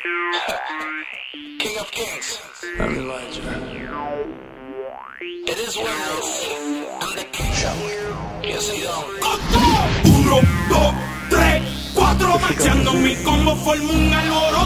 King of Kings. I'm Elijah. It is what it is. I'm the king. Yes, you don't. Uno, dos, tres, cuatro, este marchando mi combo forma un algo